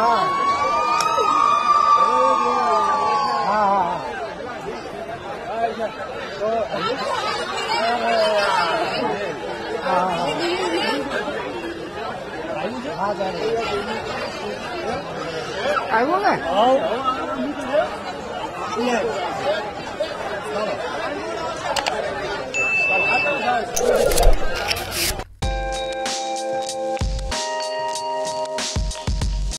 아. 我，呃，啊，哎，你家还在？哎，我呢？好。哎。